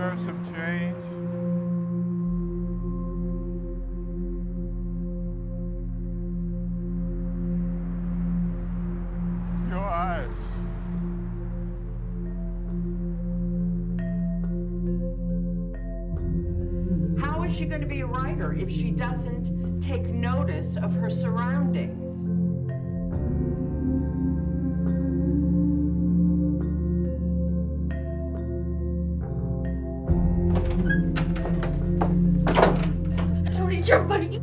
transfer change. Your eyes. How is she going to be a writer if she doesn't take notice of her surroundings? I don't need your money.